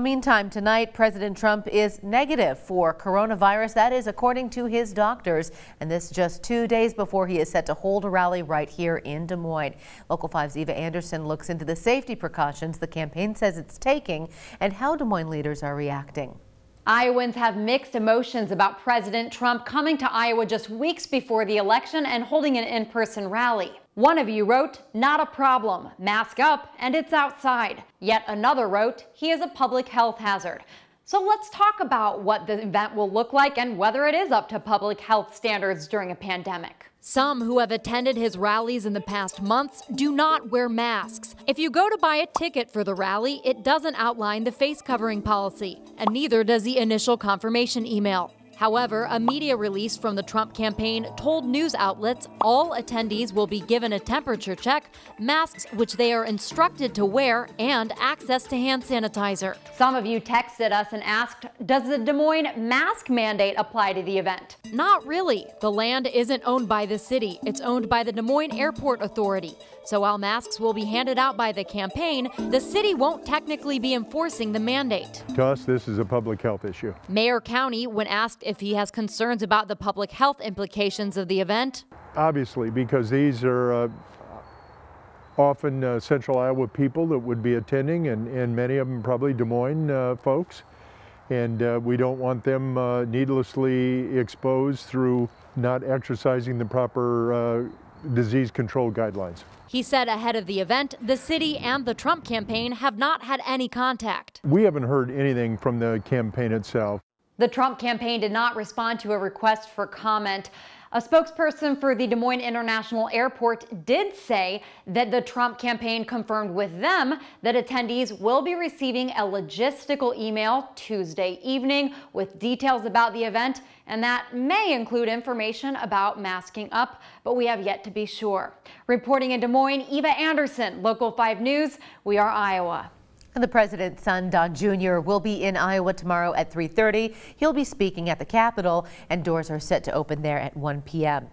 Meantime, tonight, President Trump is negative for coronavirus. That is according to his doctors. And this just two days before he is set to hold a rally right here in Des Moines. Local 5's Eva Anderson looks into the safety precautions the campaign says it's taking and how Des Moines leaders are reacting. Iowans have mixed emotions about President Trump coming to Iowa just weeks before the election and holding an in-person rally. One of you wrote, not a problem, mask up, and it's outside. Yet another wrote, he is a public health hazard. So let's talk about what the event will look like and whether it is up to public health standards during a pandemic. Some who have attended his rallies in the past months do not wear masks. If you go to buy a ticket for the rally, it doesn't outline the face covering policy, and neither does the initial confirmation email. However, a media release from the Trump campaign told news outlets all attendees will be given a temperature check, masks which they are instructed to wear, and access to hand sanitizer. Some of you texted us and asked, does the Des Moines mask mandate apply to the event? Not really. The land isn't owned by the city. It's owned by the Des Moines Airport Authority. So while masks will be handed out by the campaign, the city won't technically be enforcing the mandate. To us, this is a public health issue. Mayor Cownie, when asked if he has concerns about the public health implications of the event. Obviously, because these are uh, often uh, central Iowa people that would be attending, and, and many of them probably Des Moines uh, folks. And uh, we don't want them uh, needlessly exposed through not exercising the proper uh, disease control guidelines. He said ahead of the event, the city and the Trump campaign have not had any contact. We haven't heard anything from the campaign itself. The Trump campaign did not respond to a request for comment. A spokesperson for the Des Moines International Airport did say that the Trump campaign confirmed with them that attendees will be receiving a logistical email Tuesday evening with details about the event, and that may include information about masking up, but we have yet to be sure. Reporting in Des Moines, Eva Anderson, Local 5 News, we are Iowa. And the president's son, Don Jr., will be in Iowa tomorrow at 3.30. He'll be speaking at the Capitol, and doors are set to open there at 1 p.m.